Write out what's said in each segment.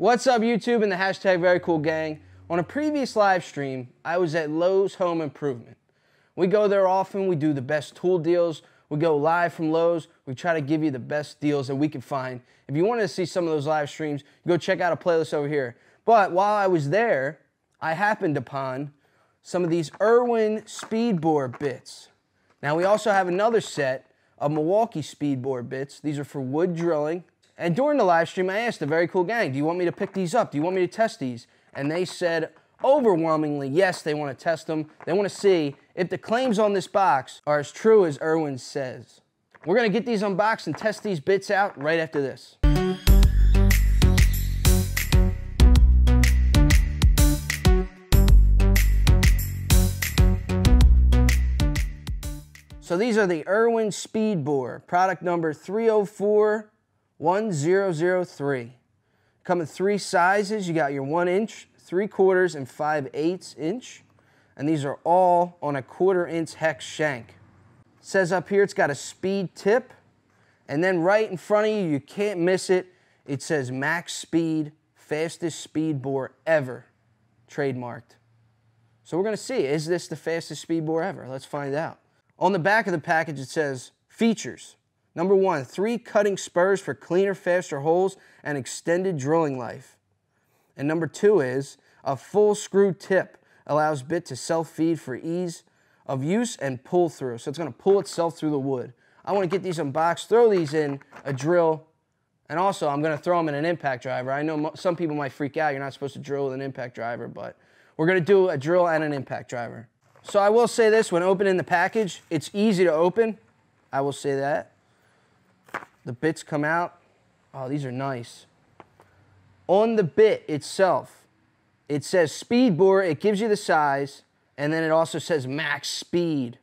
What's up YouTube and the hashtag very cool gang. On a previous live stream, I was at Lowe's Home Improvement. We go there often, we do the best tool deals, we go live from Lowe's, we try to give you the best deals that we can find. If you wanted to see some of those live streams, go check out a playlist over here. But while I was there, I happened upon some of these Irwin Speedbor bits. Now we also have another set of Milwaukee speedbore bits. These are for wood drilling. And during the live stream, I asked the very cool gang, do you want me to pick these up? Do you want me to test these? And they said overwhelmingly, yes, they want to test them. They want to see if the claims on this box are as true as Irwin says. We're going to get these unboxed and test these bits out right after this. So these are the Irwin Speedbor, product number oh 3041003. Come in three sizes. You got your one inch, three quarters, and five eighths inch. And these are all on a quarter inch hex shank. It says up here it's got a speed tip. And then right in front of you, you can't miss it. It says max speed, fastest Speedbor ever, trademarked. So we're gonna see, is this the fastest Speedbor ever? Let's find out. On the back of the package, it says features. Number one, three cutting spurs for cleaner, faster holes and extended drilling life. And number two is a full screw tip allows bit to self-feed for ease of use and pull through. So it's gonna pull itself through the wood. I wanna get these unboxed, throw these in a drill, and also I'm gonna throw them in an impact driver. I know some people might freak out, you're not supposed to drill with an impact driver, but we're gonna do a drill and an impact driver. So I will say this, when opening the package, it's easy to open. I will say that. The bits come out. Oh, these are nice. On the bit itself, it says Speedbor, it gives you the size, and then it also says max speed.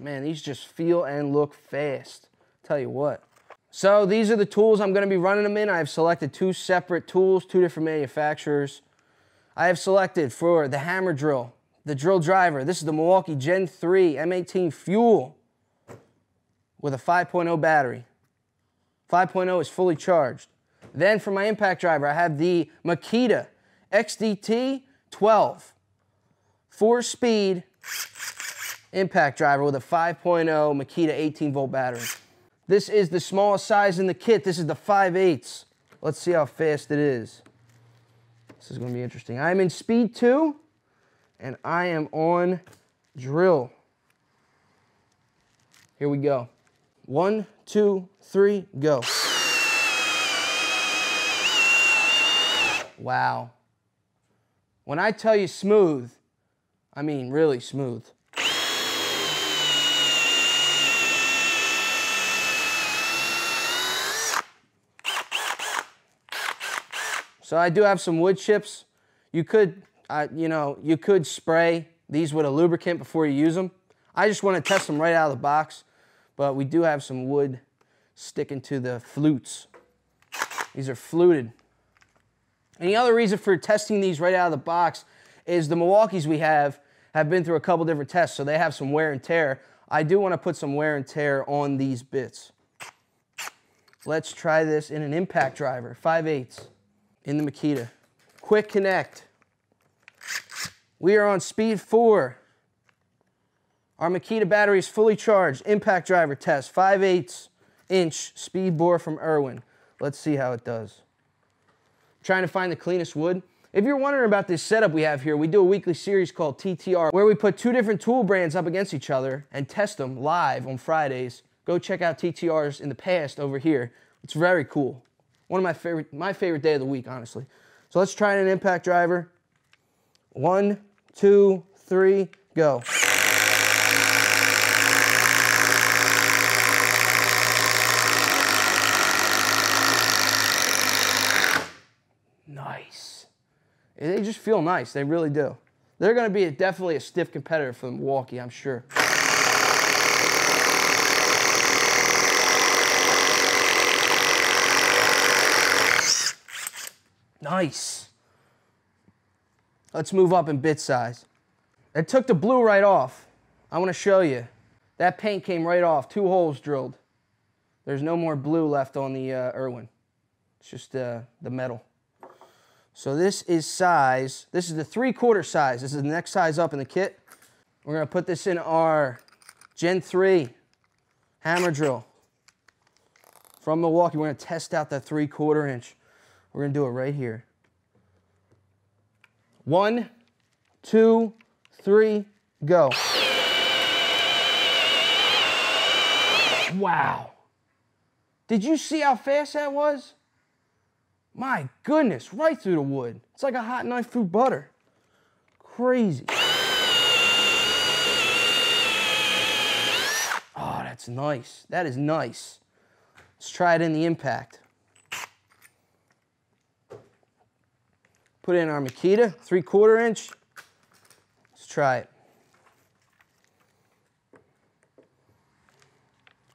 Man, these just feel and look fast. Tell you what. So these are the tools I'm gonna be running them in. I have selected two separate tools, two different manufacturers. I have selected for the hammer drill, the drill driver. This is the Milwaukee Gen 3 M18 Fuel with a 5.0 battery. 5.0 is fully charged. Then for my impact driver, I have the Makita XDT 12. Four speed impact driver with a 5.0 Makita 18 volt battery. This is the smallest size in the kit. This is the 5 8 Let's see how fast it is. This is gonna be interesting. I'm in speed two and I am on drill. Here we go. One, two, three, go. Wow. When I tell you smooth, I mean really smooth. So I do have some wood chips. You could uh, you know, you could spray these with a lubricant before you use them. I just want to test them right out of the box, but we do have some wood sticking to the flutes. These are fluted. And the other reason for testing these right out of the box is the Milwaukees we have have been through a couple different tests, so they have some wear and tear. I do want to put some wear and tear on these bits. Let's try this in an impact driver, 5 8 in the Makita. Quick connect. We are on speed four. Our Makita battery is fully charged. Impact driver test, 5 8 inch Speedbor from Irwin. Let's see how it does. Trying to find the cleanest wood. If you're wondering about this setup we have here, we do a weekly series called TTR where we put two different tool brands up against each other and test them live on Fridays. Go check out TTRs in the past over here. It's very cool. One of my favorite, my favorite day of the week, honestly. So let's try an impact driver. One, two, three, go. Nice. They just feel nice. They really do. They're going to be a, definitely a stiff competitor for Milwaukee, I'm sure. Nice. Let's move up in bit size. It took the blue right off. I want to show you. That paint came right off, two holes drilled. There's no more blue left on the uh, Irwin. It's just uh, the metal. So this is size, this is the three quarter size. This is the next size up in the kit. We're gonna put this in our Gen 3 hammer drill from Milwaukee. We're gonna test out that three quarter inch. We're gonna do it right here. One, two, three, go. Wow. Did you see how fast that was? My goodness, right through the wood. It's like a hot knife through butter. Crazy. Oh, that's nice. That is nice. Let's try it in the impact. Put in our Makita, three quarter inch. Let's try it.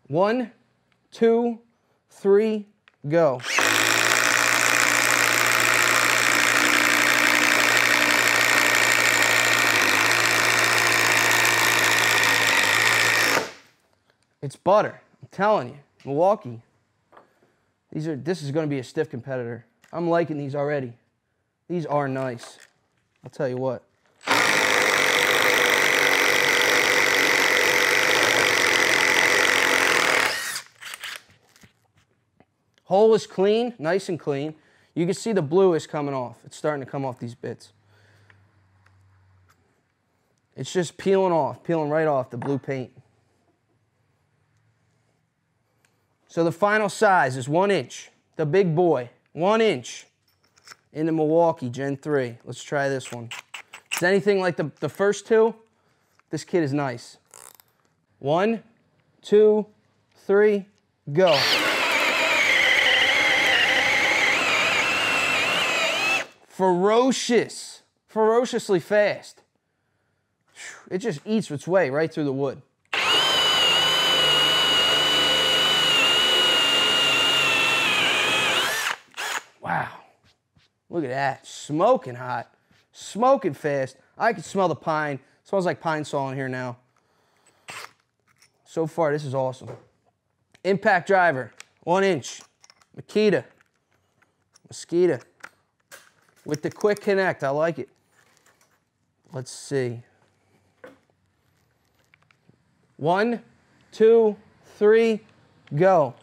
One, two, three, go. It's butter. I'm telling you. Milwaukee. These are this is going to be a stiff competitor. I'm liking these already. These are nice. I'll tell you what. Hole is clean, nice and clean. You can see the blue is coming off. It's starting to come off these bits. It's just peeling off, peeling right off the blue paint. So the final size is one inch, the big boy, one inch in the Milwaukee Gen 3. Let's try this one. Is anything like the, the first two? This kit is nice. One, two, three, go. Ferocious, ferociously fast. It just eats its way right through the wood. Wow. Look at that. Smoking hot. Smoking fast. I can smell the pine. smells like pine saw in here now. So far, this is awesome. Impact driver, one inch. Makita. Mosquito. With the quick connect, I like it. Let's see. One, two, three, go.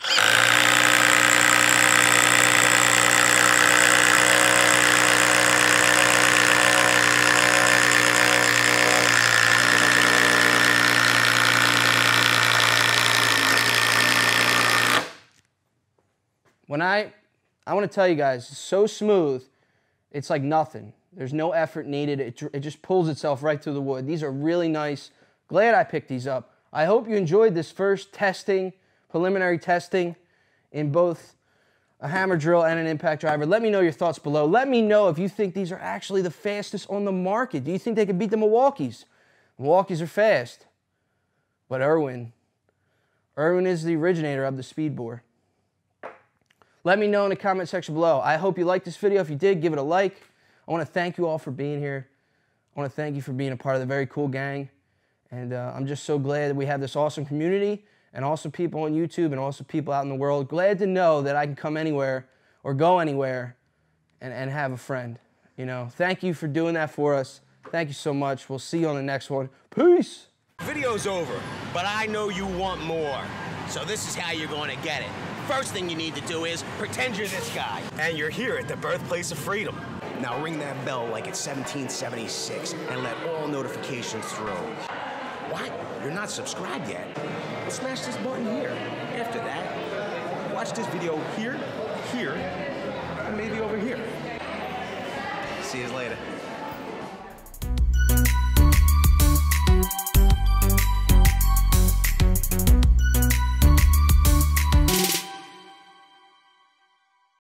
When I, I want to tell you guys, so smooth, it's like nothing. There's no effort needed. It, it just pulls itself right through the wood. These are really nice. Glad I picked these up. I hope you enjoyed this first testing, preliminary testing in both a hammer drill and an impact driver. Let me know your thoughts below. Let me know if you think these are actually the fastest on the market. Do you think they could beat the Milwaukees? Milwaukees are fast. But Irwin, Irwin is the originator of the speed bore. Let me know in the comment section below. I hope you liked this video. If you did, give it a like. I want to thank you all for being here. I want to thank you for being a part of the very cool gang. And uh, I'm just so glad that we have this awesome community and awesome people on YouTube and awesome people out in the world. Glad to know that I can come anywhere or go anywhere and, and have a friend. You know, thank you for doing that for us. Thank you so much. We'll see you on the next one. Peace. Video's over, but I know you want more. So this is how you're going to get it. First thing you need to do is pretend you're this guy. And you're here at the birthplace of freedom. Now ring that bell like it's 1776 and let all notifications through. What? You're not subscribed yet? Well, smash this button here. After that, watch this video here, here, and maybe over here. See you later.